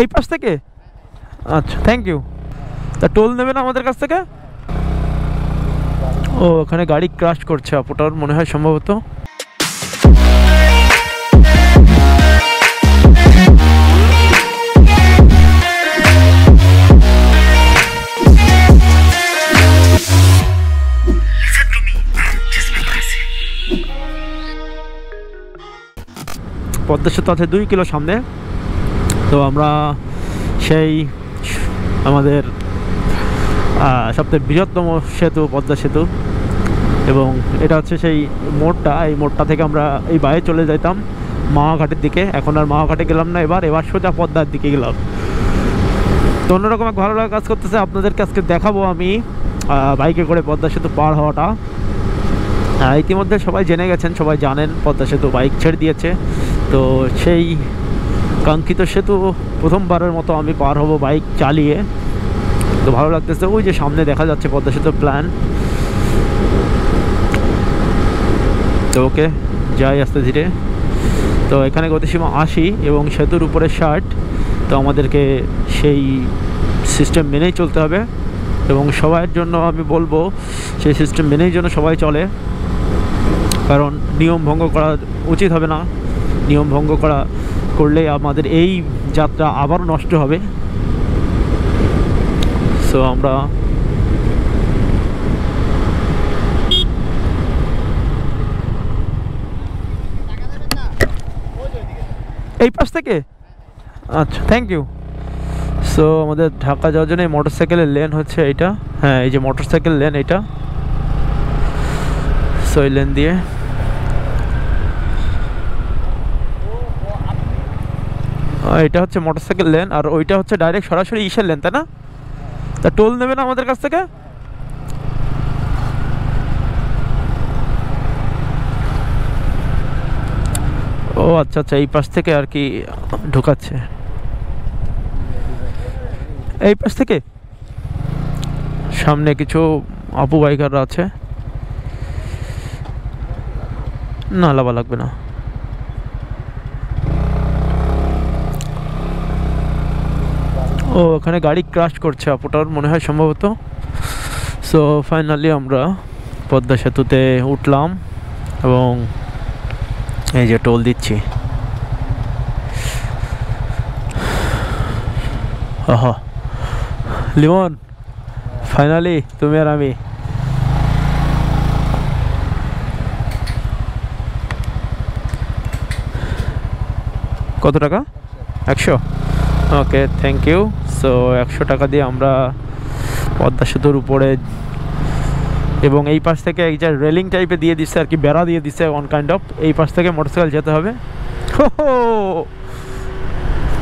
এই পাশ থেকে? আচ্ছা থ্যাংক ইউ তা টোল নেবে না আমাদের কাছ থেকে? ও, ওখানে গাড়ি ক্রাশ করছে আপুটার, মনে হয় সম্ভবত। পদ্মা সেতু আছে দুই কিলো সামনে। তো আমরা সেই আমাদের সবথেকে বৃহত্তম সেতু, পদ্মা সেতু। এবং এটা হচ্ছে সেই মোড়টা। এই মোড়টা থেকে আমরা এই বাইরে চলে যেতাম মাওয়াঘাটের দিকে। এখন আর মাওয়াঘাটে গেলাম না। এবার এবার সোজা পদ্মার দিকে গেলাম। তো অন্যরকম এক ভালো লাগা কাজ করতেছে। আপনাদেরকে আজকে দেখাবো আমি বাইকে করে পদ্মা সেতু পার হওয়াটা। ইতিমধ্যে সবাই জেনে গেছেন, সবাই জানেন পদ্মা সেতু বাইক ছেড়ে দিয়েছে। তো সেই কাঙ্ক্ষিত সেতু প্রথমবারের মতো আমি পার হব বাইক চালিয়ে। তো ভালো লাগতেছে, ওই যে সামনে দেখা যাচ্ছে পদ্মা সেতুর প্ল্যান তো ওকে, যাই আস্তে ধীরে। তো এখানে গতিসীমা আশি এবং সেতুর উপরে ষাট। তো আমাদেরকে সেই সিস্টেম মেনেই চলতে হবে এবং সবার জন্য আমি বলব, সেই সিস্টেম মেনেই যেন সবাই চলে। কারণ নিয়ম ভঙ্গ করা উচিত হবে না। নিয়ম ভঙ্গ করা করলে আমাদের এই যাত্রা আবারও নষ্ট হবে। সো আমরা এই পাশ থেকে? আচ্ছা থ্যাংক ইউ সো আমাদের ঢাকা যাওয়ার জন্য মোটর সাইকেলের লেন হচ্ছে এইটা। হ্যাঁ এই যে মোটর সাইকেল লেন এটা সো এই লেন দিয়ে এটা হচ্ছে মোটরসাইকেল লেন আর ওইটা হচ্ছে ডাইরেক্ট সরাসরি ইসের লেন তাই না? তা টোল নেবে না আমাদের কাছ থেকে? ও আচ্ছা আচ্ছা এই পাশ থেকে আর কি ঢোকাচ্ছে। এই পাশ থেকে? সামনে কিছু আপু বাইকাররা আছে। না, লাভা লাগবে না। ও, ওখানে গাড়ি ক্রাশ করছে আপুটার, মনে হয় সম্ভবত। সো ফাইনালি আমরা পদ্মা সেতুতে উঠলাম এবং এই যে টোল দিচ্ছি। আহা। লিমন ফাইনালি তুমি আর আমি। কত টাকা? একশো। ওকে থ্যাংক ইউ সো একশো টাকা দিয়ে আমরা পদ্মা সেতুর উপরে এবং এই পাশ থেকে এই যে রেলিং টাইপে দিয়ে দিচ্ছে আর কি, বেড়া দিয়ে দিচ্ছে ওয়ান কাইন্ড অফ এই পাশ থেকে মোটরসাইকেল যেতে হবে!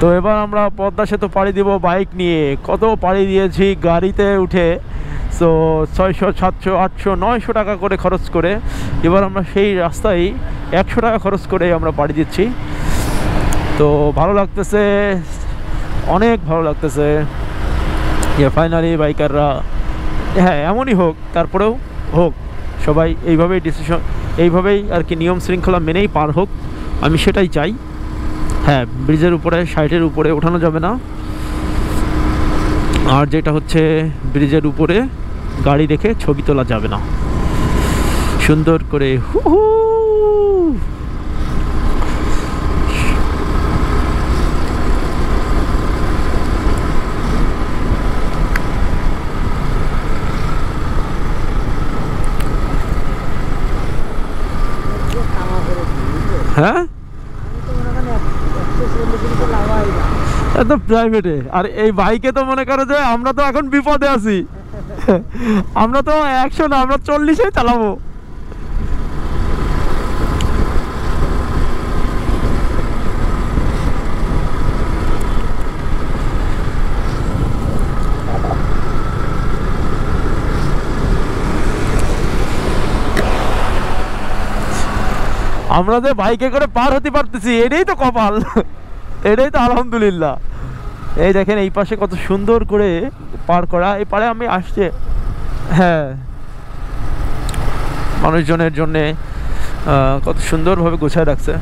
তো এবার আমরা পদ্মা সেতু পাড়ি দিব বাইক নিয়ে। কত পাড়ি দিয়েছি গাড়িতে উঠে? সো ছয়শো, সাতশো, আটশো, নয়শো টাকা করে খরচ করে এবার আমরা সেই রাস্তায় একশো টাকা খরচ করে আমরা পাড়ি দিচ্ছি। তো ভালো লাগতেছে। অনেক ভালো লাগতেছে। যে ফাইনালি বাইকাররা হ্যাঁ এমনই হোক, তারপরেও হোক, সবাই এইভাবেই ডিসিশন এইভাবেই আর কি নিয়ম শৃঙ্খলা মেনেই পার হোক, আমি সেটাই চাই। হ্যাঁ ব্রিজের উপরে সাইডের উপরে ওঠানো যাবে না। আর যেটা হচ্ছে ব্রিজের উপরে গাড়ি রেখে ছবি তোলা যাবে না। সুন্দর করে হু হু হ্যাঁ? এত প্রাইভেটে আর এই বাইকে তো মনে করো যে আমরা তো এখন বিপদে আছি। আমরা তো একশো না, আমরা চল্লিশে চালাবো। আমরা যে বাইকে করে পার হতে পারতেছি, এটাই তো কপাল। এটাই তো আলহামদুলিল্লাহ। এই দেখেন, এই পাশে কত সুন্দর করে পার করা। এই পারে আমি আসছে। হ্যাঁ। মানুষজনের জন্যে কত সুন্দরভাবে গোছায় রাখছে।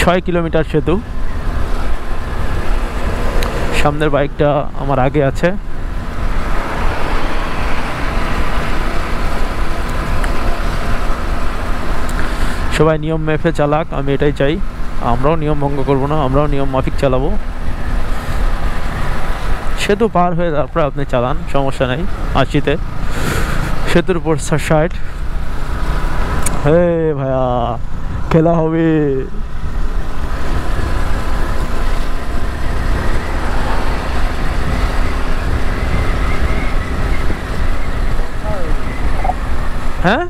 ছয় কিলোমিটার সেতু। সামনের বাইকটা আমার আগে আছে। সবাই নিয়ম মেপে চালাক, আমি এটাই চাই। আমরাও নিয়ম ভঙ্গ করব না, আমরাও নিয়ম মাফিক চালাবো। সেতু পার হয়ে তারপরে আপনি চালান, সমস্যা নেই আশিতে সেতুর উপর ষাট। হে ভাইয়া, খেলা হবে। হ্যাঁ?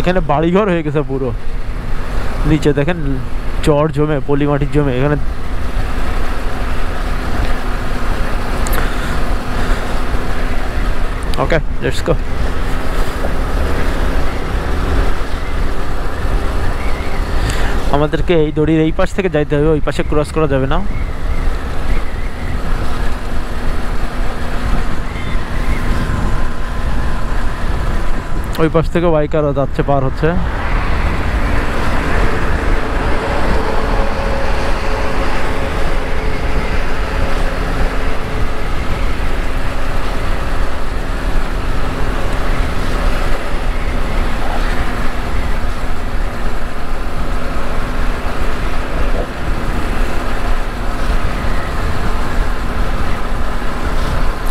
এখানে বাড়িঘর হয়ে গেছে পুরো। নিচে দেখেন চর জমে পলি মাটির জমে, এখানে ওকে লেটস গো আমাদেরকে এই দড়ির এই পাশ থেকে যাইতে হবে, ওই পাশে ক্রস করা যাবে না। ওই পাশ থেকে বাইক আরও যাচ্ছে পার হচ্ছে।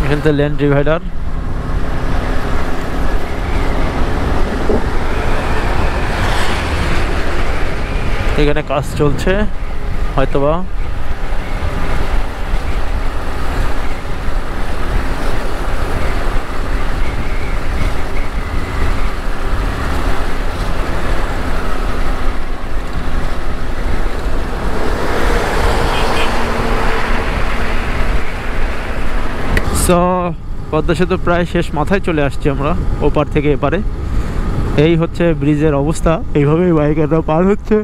এখান থেকে লেন ডিভাইডার এখানে কাজ চলছে, হয়তোবা। সো পদ্মা সেতু প্রায় শেষ মাথায় চলে আসছি আমরা, ওপার থেকে এপারে। এই হচ্ছে ব্রিজের অবস্থা, এইভাবেই বাইকাররা পার হচ্ছে।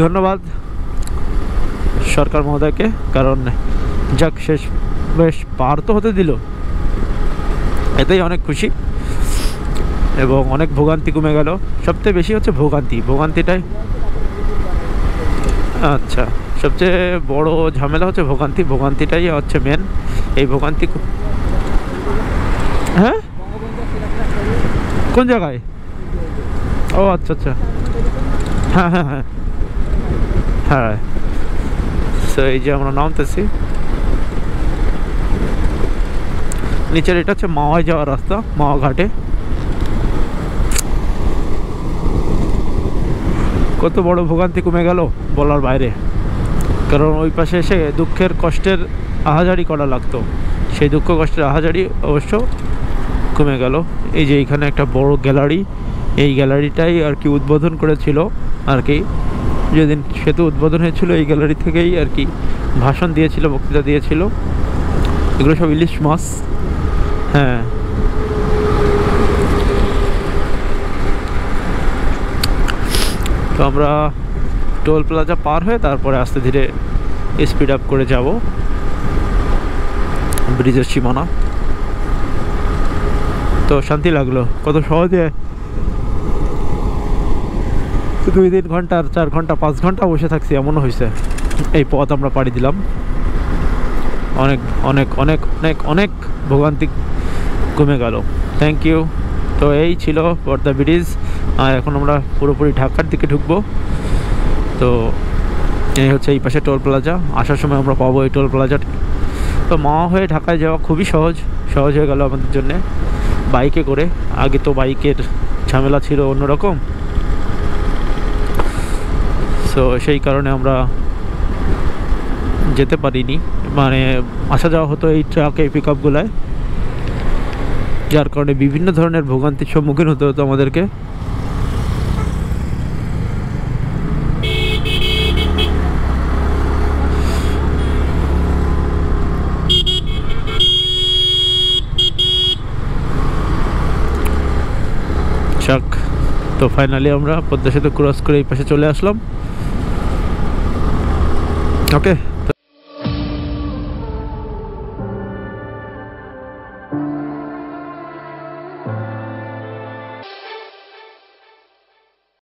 ধন্যবাদ সরকার মহোদয়কে, কারণ যাক, শেষ, বেশ পার তো হতে দিল। এতেই অনেক খুশি এবং অনেক ভোগান্তি কমে গেল। সবচেয়ে বেশি হচ্ছে ভোগান্তি। ভোগান্তিটাই আচ্ছা সবচেয়ে বড় ঝামেলা হচ্ছে ভোগান্তি। ভোগান্তিটাই হচ্ছে মেন এই ভোগান্তি হ্যাঁ? কোন জায়গায়? ও আচ্ছা আচ্ছা। হ্যাঁ হ্যাঁ হ্যাঁ। হ্যাঁ। সো এই যে আমরা নামতেছি। নিচের এটা হচ্ছে মাওয়ায় যাওয়ার রাস্তা, মাওয়া ঘাটে। কত বড় ভোগান্তি কমে গেল বলার বাইরে। কারণ ওই পাশে এসে দুঃখের কষ্টের আহাজারি করা লাগতো। সেই দুঃখ কষ্টের আহাজারি অবশ্য কমে গেল। এই যে এইখানে একটা বড় গ্যালারি, এই গ্যালারিটাই আর কি উদ্বোধন করেছিল আর কি। যেদিন সেতু উদ্বোধন হয়েছিল, এই গ্যালারি থেকেই আর কি ভাষণ দিয়েছিল, বক্তৃতা দিয়েছিল। এগুলো সব ইলিশ মাছ। হ্যাঁ। তো আমরা টোল প্লাজা পার হয়ে তারপরে আস্তে ধীরে স্পিড আপ করে যাব। ব্রিজের সীমানা। তো শান্তি লাগল। কত সহজে দুই তিন ঘণ্টা আর চার ঘণ্টা, পাঁচ ঘণ্টা বসে থাকছি, এমনও হয়েছে। এই পথ আমরা পাড়ি দিলাম। অনেক অনেক অনেক অনেক অনেক ভোগান্তি কমে গেল। থ্যাংক ইউ তো এই ছিল পর্দা ব্রিজ আর এখন আমরা পুরোপুরি ঢাকার দিকে ঢুকবো। তো এই হচ্ছে এই পাশে টোল প্লাজা আসার সময় আমরা পাবো এই টোল প্লাজাটা তো মা হয়ে ঢাকায় যাওয়া খুবই সহজ। সহজ হয়ে গেল আমাদের জন্যে। বাইকে করে। আগে তো বাইকের ঝামেলা ছিল অন্যরকম। সো সেই কারণে আমরা যেতে পারিনি। মানে আসা যাওয়া হতো এই ট্রাক এই পিক আপগুলায় যার কারণে বিভিন্ন ধরনের ভোগান্তির সম্মুখীন হতে হতো আমাদেরকে। তো ফাইনালি আমরা পদ্মা সেতু ক্রস করে এই পাশে চলে আসলাম। ওকে